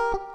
you